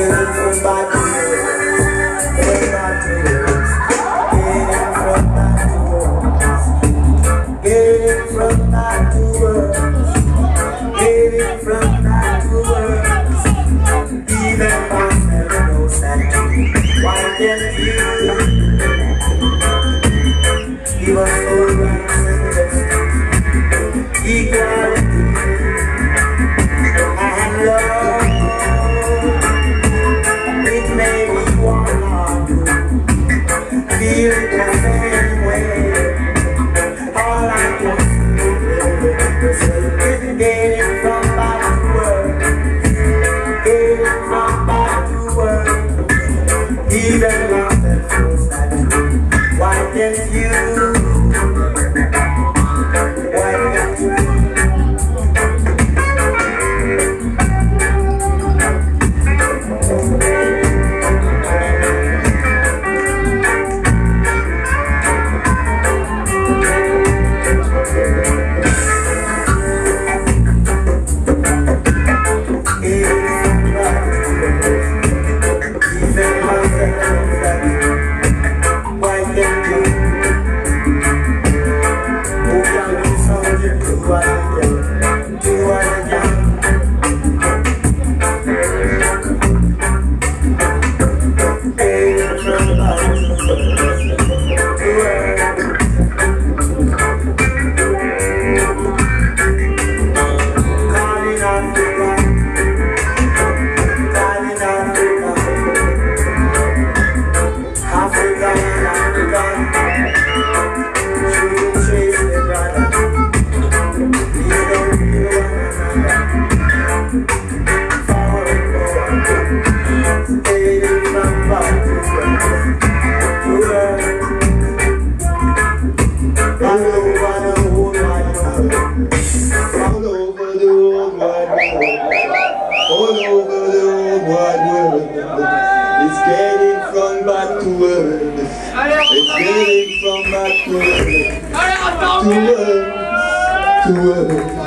I've All over the wide world It's getting from back to earth. It's getting from back to earth. To world, to